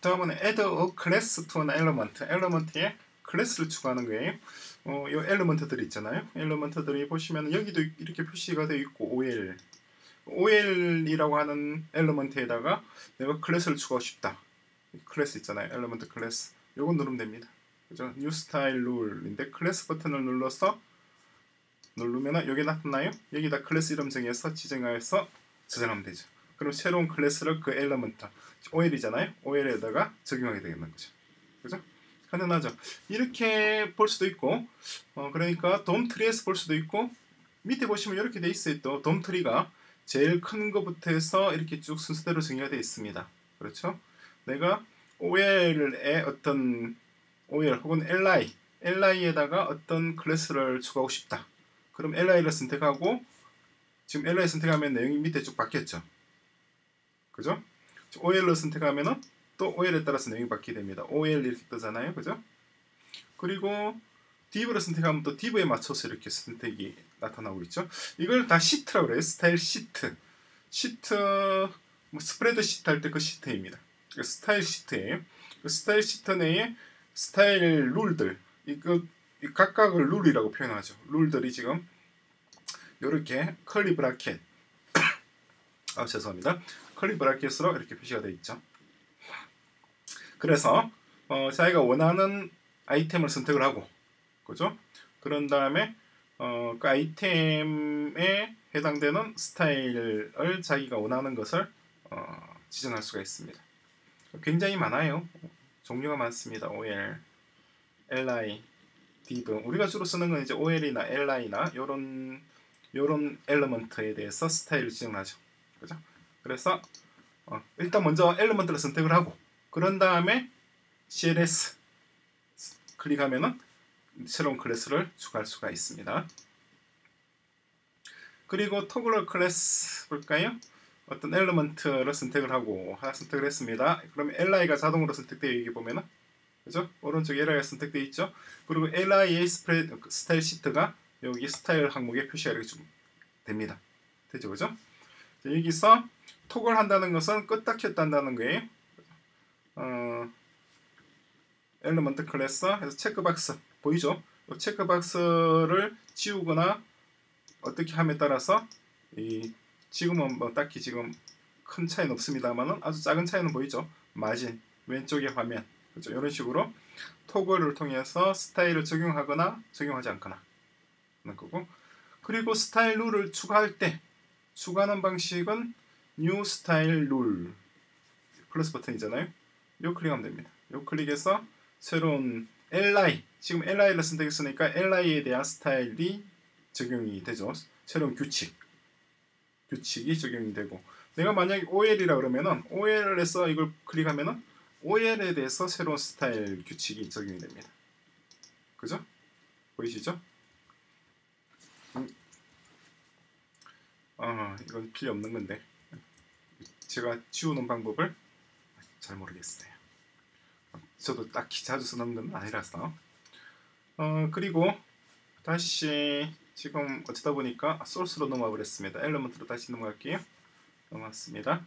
다음은 add a class to an element. element에 클래스를 추가하는 거예요. 어, 이 element들이 있잖아요. element들이 보시면 여기도 이렇게 표시가 되어 있고 OL. OL이라고 하는 element에다가 내가 클래스를 추가하고 싶다. 클래스 있잖아요. element 클래스. 요건 누르면 됩니다. 그죠? new style rule인데 클래스 버튼을 눌러서 누르면 여기 나타나요. 여기다 클래스 이름 정해서 지정하여서 저장하면 되죠. 그럼 새로운 클래스를 그 element OL이잖아요. OL에다가 적용하게 되는 거죠. 그죠? 가능하죠. 이렇게 볼 수도 있고, 어, 그러니까 DOM tree에서 볼 수도 있고, 밑에 보시면 이렇게 돼 있어요. 또 DOM tree가 제일 큰 것부터 해서 이렇게 쭉 순서대로 정의가 되어 있습니다. 그렇죠? 내가 OL의 어떤 OL 혹은 LI, LI에다가 어떤 클래스를 추가하고 싶다. 그럼 LI를 선택하고 지금 LI 선택하면 내용이 밑에 쭉 바뀌었죠. 그죠? OL을 선택하면은 또 OL에 따라서 내용이 바뀌게 됩니다. OL 이렇게 뜨잖아요. 그죠? 그리고 div를 선택하면 또 div에 맞춰서 이렇게 선택이 나타나고 있죠. 이걸 다 시트라고 그래요. 스타일 시트. 시트 뭐 스프레드 시트 할 때 그 시트입니다. 그 스타일 시트예요. 그 스타일 시트 내에 스타일 룰들 이거 각각을 룰이라고 표현하죠. 룰들이 지금 이렇게 curly bracket 아 죄송합니다. curly bracket으로 이렇게 표시가 되어 있죠. 그래서 어, 자기가 원하는 아이템을 선택을 하고 그죠? 그런 다음에 어, 그 아이템에 해당되는 스타일을 자기가 원하는 것을 어, 지정할 수가 있습니다. 굉장히 많아요. 종류가 많습니다. OL, LI, div. 우리가 주로 쓰는 건 이제 OL이나 LI나 이런 이런 element에 대해서 스타일을 지정하죠. 그죠? 그래서 어, 일단 먼저 element를 선택을 하고 그런 다음에 CLS 클릭하면은 새로운 클래스를 추가할 수가 있습니다. 그리고 toggle a class 볼까요? 어떤 element를 선택을 하고 하나 선택을 했습니다. 그러면 LI가 자동으로 선택되어 여기 보면은 그죠? 오른쪽에 LI가 선택되어 있죠. 그리고 LI의 스타일 시트가 여기 스타일 항목에 표시가 이렇게 좀 됩니다. 되죠, 그죠? 여기서 toggle 한다는 것은 한다는 거예요. 어, element 클래스 해서 체크박스 보이죠? 이 체크박스를 지우거나 어떻게 함에 따라서 이 지금은 뭐 딱히 지금 큰 차이는 없습니다만은 아주 작은 차이는 보이죠? 마진 왼쪽의 화면 그렇죠? 이런 식으로 toggle을 통해서 스타일을 적용하거나 적용하지 않거나 하는 거고 그리고 스타일 룰을 추가할 때 추가하는 방식은 new style rule 플러스 버튼이잖아요. 요 클릭하면 됩니다. 요 클릭해서 새로운 li 지금 li를 선택했으니까 li에 대한 스타일이 적용이 되죠. 새로운 규칙 규칙이 적용이 되고 내가 만약에 OL이라 그러면은 OL에서 이걸 클릭하면은 OL에 대해서 새로운 스타일 규칙이 적용이 됩니다. 그죠? 보이시죠? 음. 아 이건 필요 없는 건데 제가 지우는 방법을 잘 모르겠어요. 저도 딱히 자주 쓰는 건 아니라서 어 그리고 다시 지금 어쩌다 보니까 소스로 넘어가 버렸습니다. element로 다시 넘어갈게요. 넘어왔습니다.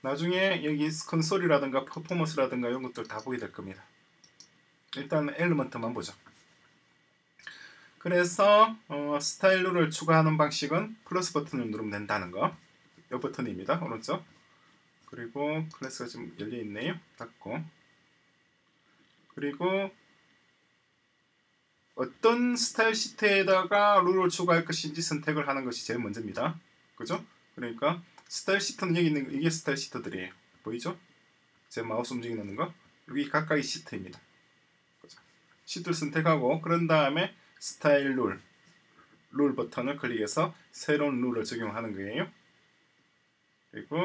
나중에 여기 console이라든가 performance라든가 이런 것들 다 보게 될 겁니다. 일단 element만 보죠. 그래서 어, 스타일 룰을 추가하는 방식은 플러스 버튼을 누르면 된다는 거. 이 버튼입니다. 오른쪽. 그리고 클래스가 지금 열려 있네요. 닫고. 그리고 어떤 스타일 시트에다가 룰을 추가할 것인지 선택을 하는 것이 제일 먼저입니다. 그죠? 그러니까 스타일 시트는 여기 있는 이게 스타일 시트들이에요. 보이죠? 제 마우스 움직이는 거 여기 각각의 시트입니다. 그죠? 시트를 선택하고 그런 다음에 스타일 룰, 룰 버튼을 클릭해서 새로운 룰을 적용하는 거예요. 그리고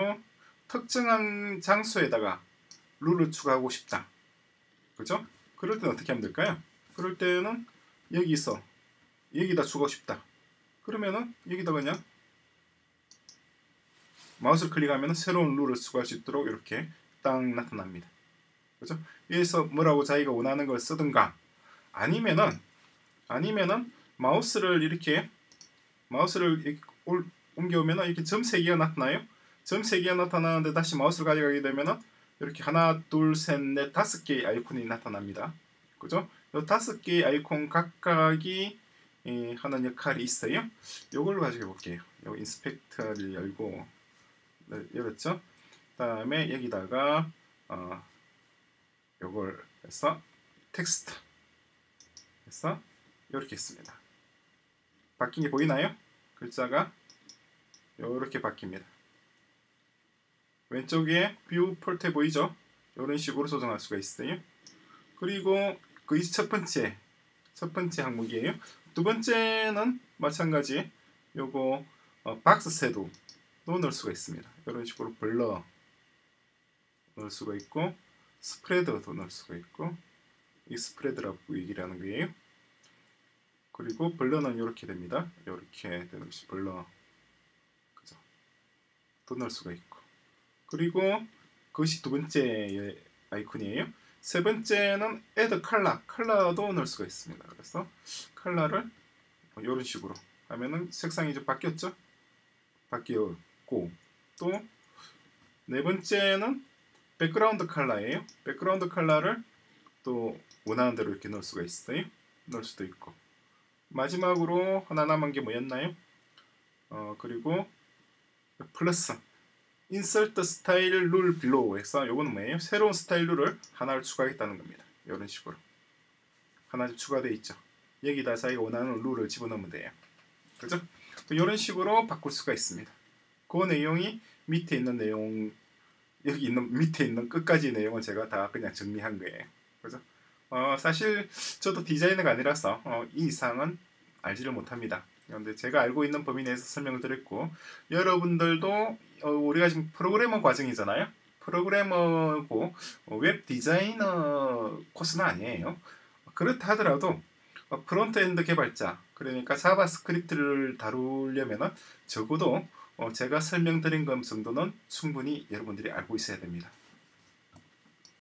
특정한 장소에다가 룰을 추가하고 싶다. 그죠? 그럴 때는 어떻게 하면 될까요? 그럴 때는 여기서 여기다 주고 싶다. 그러면은 여기다 그냥 마우스를 클릭하면 새로운 룰을 추가할 수 있도록 이렇게 딱 나타납니다. 그죠? 여기서 뭐라고 자기가 원하는 걸 쓰든가 아니면은 아니면은 마우스를 이렇게 마우스를 이렇게 옮겨오면은 이렇게 점 3개가 나타나요. 점 3개가 나타나는데 다시 마우스를 가져가게 되면은 이렇게 하나, 둘, 셋, 넷, 다섯 개의 아이콘이 나타납니다. 그죠? 이 다섯 개의 아이콘 각각이 이, 하는 역할이 있어요. 이걸로 가지고 볼게요. 요 inspector를 열고 네, 열었죠. 그다음에 여기다가 어, 요걸 해서 텍스트 해서 이렇게 했습니다. 바뀐 게 보이나요? 글자가 이렇게 바뀝니다. 왼쪽에 viewport에 보이죠? 이런 식으로 조정할 수가 있어요. 그리고 그 첫 번째 첫 번째 항목이에요. 두 번째는 마찬가지 요거 어, box shadow도 넣을 수가 있습니다. 이런 식으로 blur 넣을 수가 있고 spread도 넣을 수가 있고 이 spread라고 얘기를 하는 거예요. 그리고 blur는 이렇게 됩니다. 이렇게 되는 것이 blur 그죠? 또 넣을 수가 있고 그리고 그것이 두 번째 아이콘이에요. 세 번째는 add color, 컬러도 넣을 수가 있습니다. 그래서 컬러를 이런 식으로 하면은 색상이 좀 바뀌었죠? 바뀌었고 또 네 번째는 백그라운드 컬러예요. 백그라운드 컬러를 또 원하는 대로 이렇게 넣을 수가 있어요. 넣을 수도 있고 마지막으로 하나 남은 게 뭐였나요? 어 그리고 플러스 insert style rule below 해서 요거는 뭐예요? 새로운 스타일 룰을 하나를 추가하겠다는 겁니다. 이런 식으로 하나 추가되어 있죠. 여기다 자기가 원하는 룰을 집어넣으면 돼요. 그죠? 이런 식으로 바꿀 수가 있습니다. 그 내용이 밑에 있는 내용 여기 있는 밑에 있는 끝까지 내용을 제가 다 그냥 정리한 거예요. 그죠? 어, 사실 저도 디자이너가 아니라서 어, 이 이상은 알지를 못합니다. 그런데 제가 알고 있는 범위 내에서 설명을 드렸고 여러분들도 어, 우리가 지금 프로그래머 과정이잖아요. 프로그래머고 어, 웹 디자이너 코스는 아니에요. 그렇다 하더라도 어, frontend 개발자 그러니까 JavaScript를 다루려면 적어도 어, 제가 설명드린 것 정도는 충분히 여러분들이 알고 있어야 됩니다.